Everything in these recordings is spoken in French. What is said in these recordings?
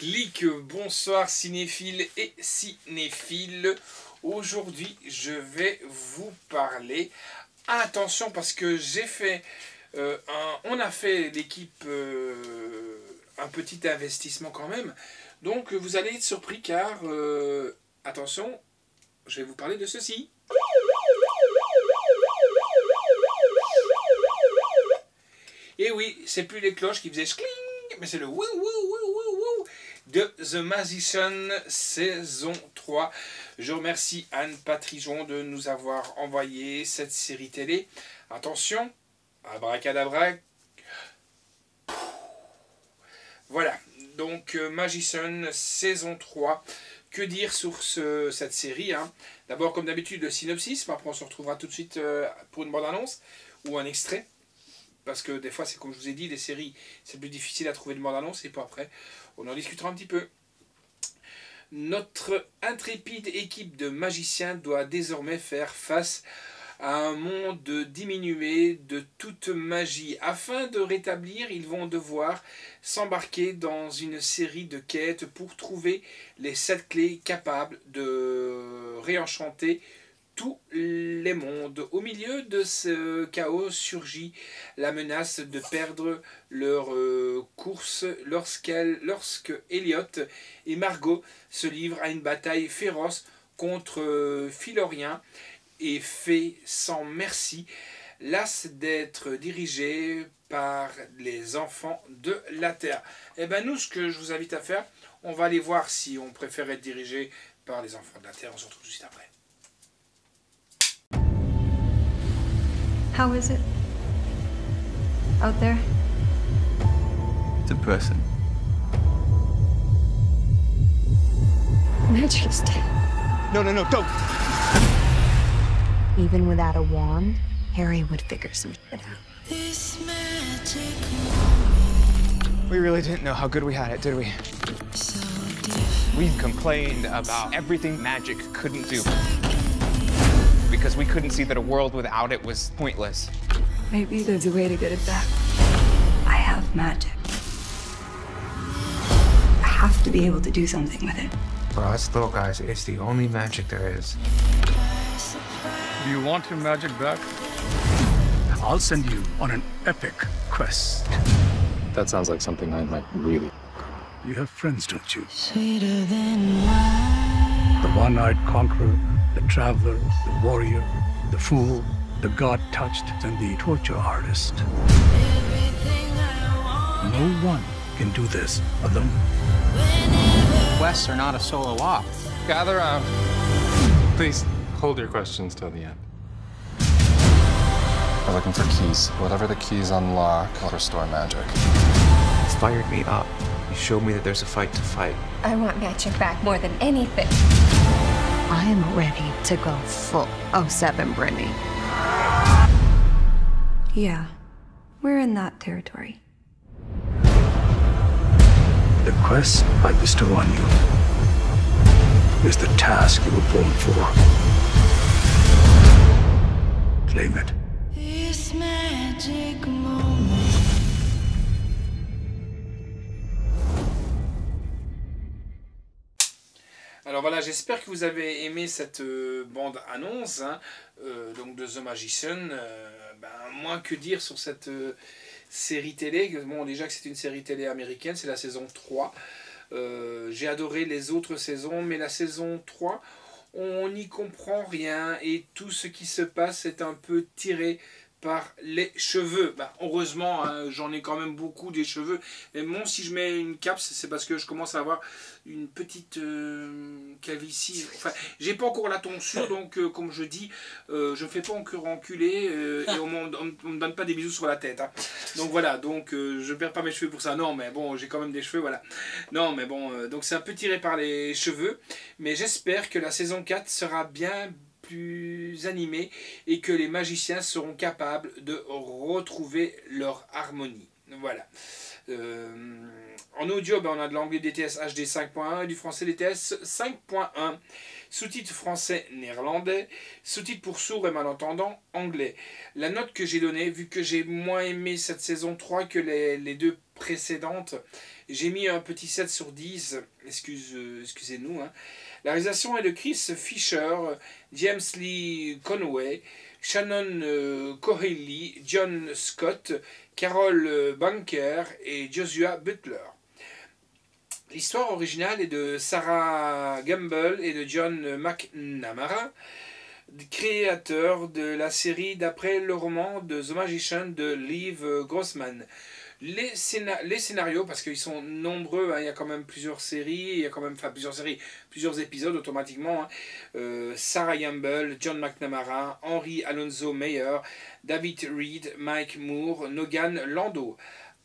clic. Bonsoir cinéphiles et cinéphiles. Aujourd'hui, je vais vous parler. Attention parce que j'ai fait euh, on a fait l'équipe euh, un petit investissement quand même. Donc vous allez être surpris car euh, attention, je vais vous parler de ceci. Et oui, c'est plus les cloches qui faisaient schling, mais c'est le wou wou de The Magician saison 3. Je remercie Anne Patrijon de nous avoir envoyé cette série télé. Attention, abracadabra. Voilà, donc Magician saison 3. Que dire sur ce, cette série hein? D'abord, comme d'habitude, le synopsis, après on se retrouvera tout de suite euh, pour une bande-annonce ou un extrait parce que des fois, c'est comme je vous ai dit, les séries, c'est plus difficile à trouver de bande-annonce, et puis après, on en discutera un petit peu. Notre intrépide équipe de magiciens doit désormais faire face à un monde diminué de toute magie. Afin de rétablir, ils vont devoir s'embarquer dans une série de quêtes pour trouver les sept clés capables de réenchanter tous les mondes. Au milieu de ce chaos surgit la menace de perdre leur euh, course lorsqu'elle, lorsque Elliot et Margot se livrent à une bataille féroce contre euh, Philorien et fait sans merci, las d'être dirigé par les enfants de la Terre. Et eh ben nous, ce que je vous invite à faire, on va aller voir si on préfère être dirigé par les enfants de la Terre. On se retrouve tout de suite après. How is it? Out there? Depressing. Magic is dead. No, no, no, don't! Even without a wand, Harry would figure some shit out. We really didn't know how good we had it, did we? We complained about everything magic couldn't do because we couldn't see that a world without it was pointless. Maybe there's a way to get it back. I have magic. I have to be able to do something with it. For us little guys, it's the only magic there is. Do you want your magic back? I'll send you on an epic quest. That sounds like something I might really. You have friends, don't you? Sweeter than wine. The one-eyed conqueror, the traveler, the warrior, the fool, the god-touched, and the torture artist. No one can do this alone. Quests are not a solo op. Gather around. Please hold your questions till the end. We're looking for keys. Whatever the keys unlock, will restore magic. It's fired me up. You showed me that there's a fight to fight. I want magic back more than anything. I'm ready to go full 07 Brittany. Yeah, we're in that territory. The quest I bestow on you is the task you were born for. Claim it. Alors voilà, j'espère que vous avez aimé cette euh, bande annonce hein, euh, donc de The Magician. Euh, ben, moins que dire sur cette série télé. Bon, déjà que c'est une série télé américaine, c'est la saison 3. Euh, J'ai adoré les autres saisons, mais la saison 3, on n'y comprend rien et tout ce qui se passe est un peu tiré par les cheveux. Bah, heureusement, hein, j'en ai quand même beaucoup des cheveux. Et bon, si je mets une cape, c'est parce que je commence à avoir une petite euh, calvitie. Enfin, j'ai pas encore la tonsure, donc euh, comme je dis, euh, je ne fais pas encore enculer euh, et on ne me donne pas des bisous sur la tête. hein. Donc voilà, donc je perds pas mes cheveux pour ça. Non, mais bon, j'ai quand même des cheveux, voilà. Non, mais bon, donc c'est un peu tiré par les cheveux. Mais j'espère que la saison 4 sera bien plus animée et que les magiciens seront capables de retrouver leur harmonie. Voilà. Euh, en audio, ben, on a de l'anglais DTS HD 5.1 et du français DTS 5.1. Sous-titres français néerlandais. Sous-titres pour sourds et malentendants anglais. La note que j'ai donnée, vu que j'ai moins aimé cette saison 3 que les, les deux précédente. J'ai mis un petit 7 sur 10, excuse, euh, excusez-nous. Hein. La réalisation est de Chris Fisher, James Lee Conway, Shannon euh, Cohaley, John Scott, Carol euh, Bunker et Joshua Butler. L'histoire originale est de Sarah Gamble et de John McNamara, créateurs de la série d'après le roman de The Magician de Liv Grossman. Les, les scénarios, parce qu'ils sont nombreux, hein, il y a quand même plusieurs séries, il y a quand même, enfin plusieurs séries, plusieurs épisodes automatiquement. Hein. Euh, Sarah Gamble, John McNamara, Henry Alonso Meyer, David Reed, Mike Moore, Nogan Lando.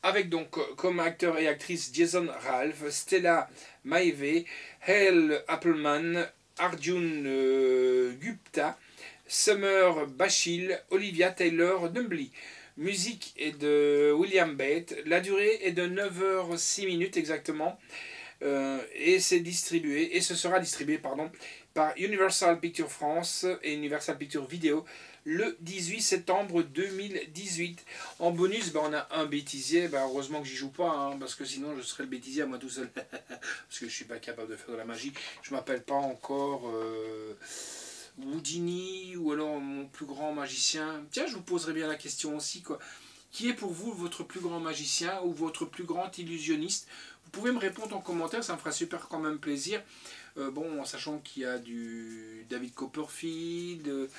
Avec donc comme acteurs et actrices Jason Ralph, Stella Maeve, Hale Appleman, Arjun euh, Gupta, Summer Bashil, Olivia Taylor Dumbly. Musique est de William Bate. La durée est de 9h06 minutes exactement. Euh, et c'est distribué, et ce sera distribué par Universal Pictures France et Universal Pictures Video le 18 septembre 2018. En bonus, ben, on a un bêtisier. Ben, heureusement que j'y joue pas, hein, parce que sinon je serais le bêtisier à moi tout seul. parce que je suis pas capable de faire de la magie. Je m'appelle pas encore... Euh, Houdini ou alors mon plus grand magicien Tiens, je vous poserai bien la question aussi. Qui est pour vous votre plus grand magicien ou votre plus grand illusionniste? Vous pouvez me répondre en commentaire, ça me fera super quand même plaisir. Euh, bon, en sachant qu'il y a du David Copperfield,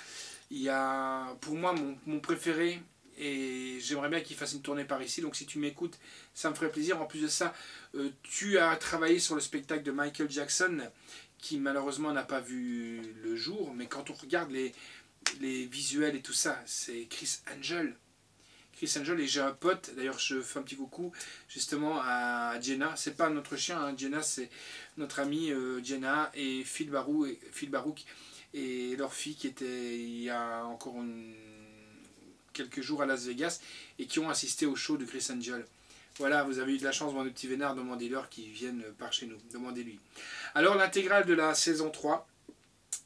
il y a pour moi mon, préféré, et j'aimerais bien qu'il fasse une tournée par ici. Donc si tu m'écoutes, ça me ferait plaisir. En plus de ça, euh, tu as travaillé sur le spectacle de Michael Jackson qui malheureusement n'a pas vu le jour, mais quand on regarde les, les visuels et tout ça, c'est Chris Angel. Chris Angel et j'ai un pote, d'ailleurs je fais un petit coucou justement à Jenna, c'est pas notre chien, hein. Jenna c'est notre ami euh, Jenna et Phil, Phil Barouk et leur fille qui était il y a encore quelques jours à Las Vegas et qui ont assisté au show de Chris Angel. Voilà, vous avez eu de la chance, mon petit vénard, demandez-leur qui viennent par chez nous. Demandez-lui. Alors, l'intégrale de la saison 3,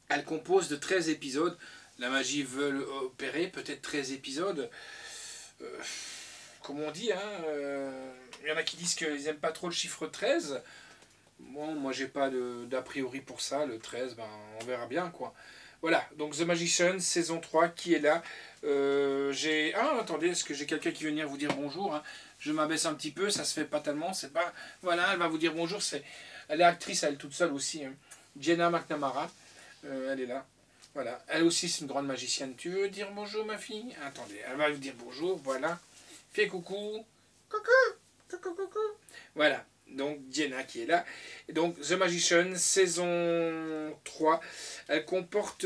elle compose de 13 épisodes. La magie veut opérer, peut-être 13 épisodes. Euh, comme on dit, hein, euh, il y en a qui disent qu'ils n'aiment pas trop le chiffre 13. Bon, moi, j'ai pas d'a priori pour ça. Le 13, ben, on verra bien, quoi. Voilà, donc The Magician, saison 3, qui est là? Euh, j'ai... Ah, attendez, est-ce que j'ai quelqu'un qui veut venir vous dire bonjour hein? Je m'abaisse un petit peu, ça se fait pas tellement, c'est pas... Voilà, elle va vous dire bonjour, c'est... Elle est actrice, elle toute seule aussi. Hein. Jenna McNamara, euh, elle est là. Voilà, elle aussi c'est une grande magicienne. Tu veux dire bonjour ma fille? Attendez, elle va vous dire bonjour, voilà. Fais coucou. Coucou, coucou, coucou. Voilà, donc Jenna qui est là. Et donc The Magician, saison 3, elle comporte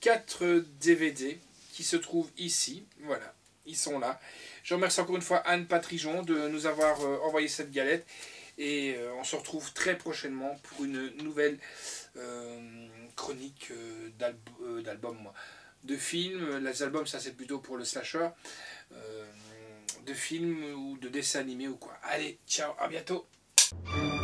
4 euh, DVD qui se trouvent ici. Voilà, ils sont là. Je remercie encore une fois Anne Patrijon de nous avoir euh, envoyé cette galette. Et euh, on se retrouve très prochainement pour une nouvelle chronique d'album, de films. Les albums, ça c'est plutôt pour le slasher. de films ou de dessins animés ou quoi. Allez, ciao, à bientôt Thanks.